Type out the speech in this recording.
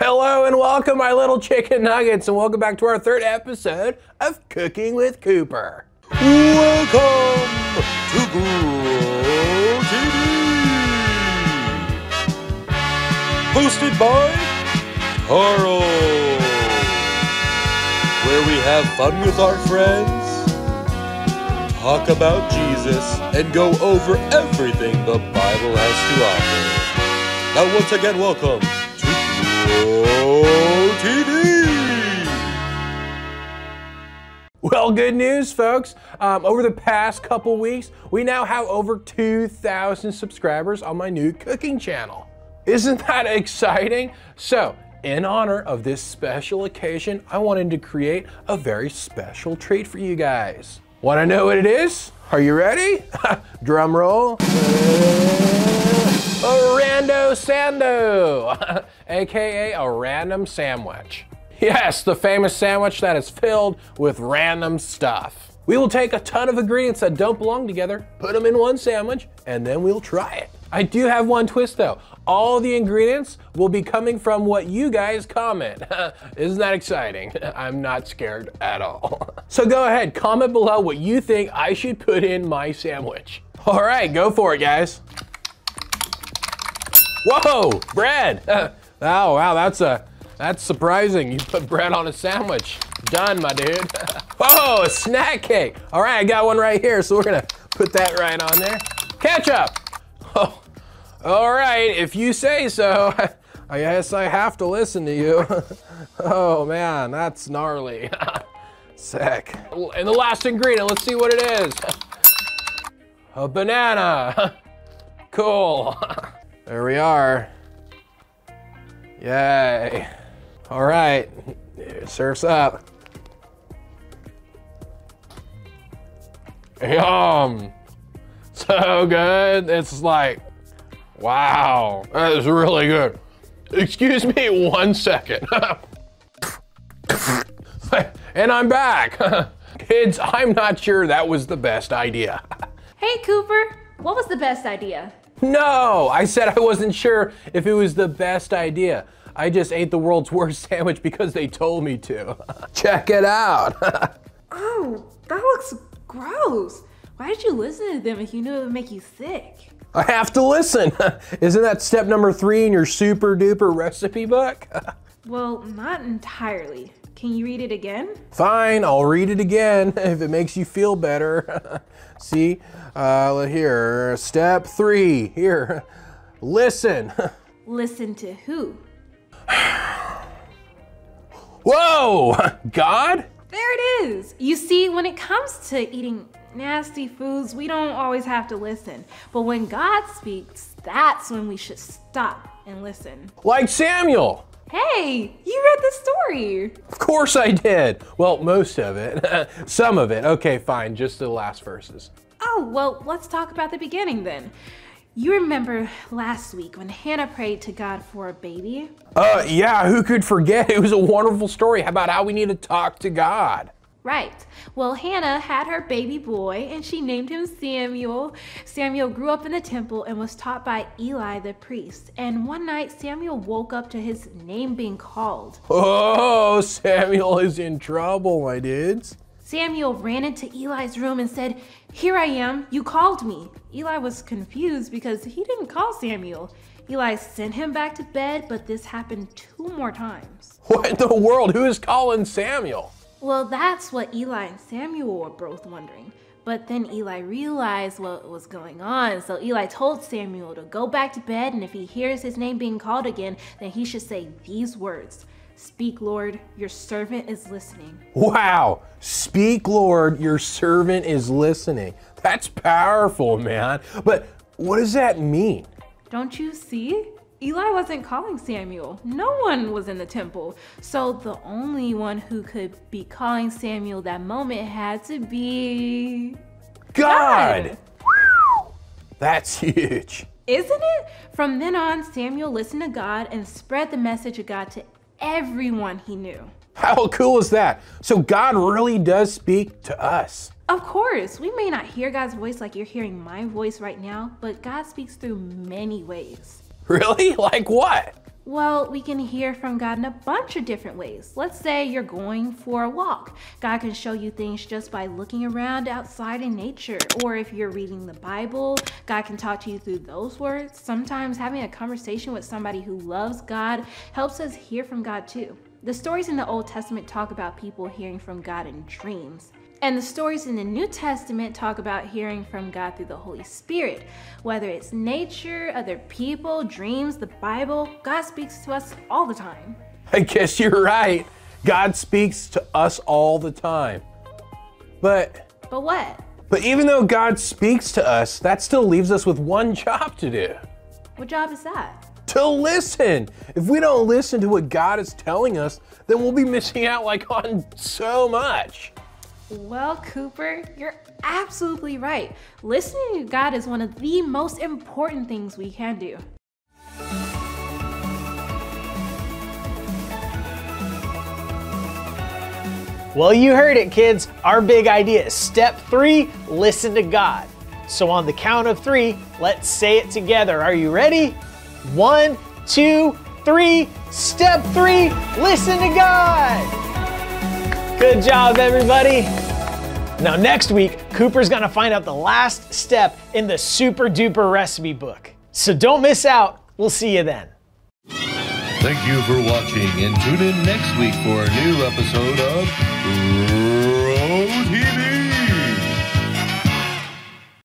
Hello and welcome, my little chicken nuggets, and welcome back to our third episode of Cooking with Cooper. Welcome to Grow TV, hosted by Carl, where we have fun with our friends, talk about Jesus, and go over everything the Bible has to offer. Now, once again, welcome. Well, good news, folks. Um, over the past couple weeks, we now have over 2,000 subscribers on my new cooking channel. Isn't that exciting? So, in honor of this special occasion, I wanted to create a very special treat for you guys. Want to know what it is? Are you ready? Drum roll. A rando sando, aka a random sandwich. Yes, the famous sandwich that is filled with random stuff. We will take a ton of ingredients that don't belong together, put them in one sandwich, and then we'll try it. I do have one twist though. All the ingredients will be coming from what you guys comment. Isn't that exciting? I'm not scared at all. So go ahead, comment below what you think I should put in my sandwich. All right, go for it, guys. Whoa, bread. Oh, wow, that's a that's surprising. You put bread on a sandwich. Done, my dude. oh, a snack cake. All right, I got one right here, so we're gonna put that right on there. Ketchup. Oh, all right, if you say so. I guess I have to listen to you. oh man, that's gnarly. Sick. And the last ingredient, let's see what it is. A banana. cool. there we are. Yay. All right, surf's up. Yum. So good. It's like, wow, that is really good. Excuse me one second. and I'm back. Kids, I'm not sure that was the best idea. Hey, Cooper, what was the best idea? No, I said I wasn't sure if it was the best idea. I just ate the world's worst sandwich because they told me to. Check it out. Oh, that looks gross. Why did you listen to them if you knew it would make you sick? I have to listen. Isn't that step number three in your super duper recipe book? Well, not entirely. Can you read it again? Fine, I'll read it again if it makes you feel better. See, uh, here, step three, here, listen. Listen to who? Whoa, God? There it is. You see, when it comes to eating nasty foods, we don't always have to listen. But when God speaks, that's when we should stop and listen. Like Samuel. Hey, you read the story. Of course I did. Well, most of it. Some of it. Okay, fine, just the last verses. Oh, well, let's talk about the beginning then. You remember last week when Hannah prayed to God for a baby? Uh, yeah, who could forget? It was a wonderful story about how we need to talk to God. Right. Well, Hannah had her baby boy and she named him Samuel. Samuel grew up in the temple and was taught by Eli the priest. And one night, Samuel woke up to his name being called. Oh, Samuel is in trouble, my dudes. Samuel ran into Eli's room and said, Here I am, you called me. Eli was confused because he didn't call Samuel. Eli sent him back to bed, but this happened two more times. What in the world? Who is calling Samuel? Well, that's what Eli and Samuel were both wondering. But then Eli realized what was going on, so Eli told Samuel to go back to bed, and if he hears his name being called again, then he should say these words Speak, Lord, your servant is listening. Wow. Speak, Lord, your servant is listening. That's powerful, man. But what does that mean? Don't you see? Eli wasn't calling Samuel. No one was in the temple. So the only one who could be calling Samuel that moment had to be. God! That's huge. Isn't it? From then on, Samuel listened to God and spread the message of God to everyone he knew. How cool is that? So God really does speak to us. Of course, we may not hear God's voice like you're hearing my voice right now, but God speaks through many ways. Really? Like what? Well, we can hear from God in a bunch of different ways. Let's say you're going for a walk. God can show you things just by looking around outside in nature. Or if you're reading the Bible, God can talk to you through those words. Sometimes having a conversation with somebody who loves God helps us hear from God too. The stories in the Old Testament talk about people hearing from God in dreams. And the stories in the New Testament talk about hearing from God through the Holy Spirit. Whether it's nature, other people, dreams, the Bible, God speaks to us all the time. I guess you're right. God speaks to us all the time. But But what? but even though God speaks to us, that still leaves us with one job to do. What job is that? To listen. If we don't listen to what God is telling us, then we'll be missing out like on so much. Well, Cooper, you're absolutely right. Listening to God is one of the most important things we can do. Well, you heard it, kids. Our big idea is step three listen to God. So, on the count of three, let's say it together. Are you ready? One, two, three. Step three listen to God. Good job, everybody. Now, next week, Cooper's gonna find out the last step in the super duper recipe book. So, don't miss out. We'll see you then. Thank you for watching and tune in next week for a new episode of Pro TV.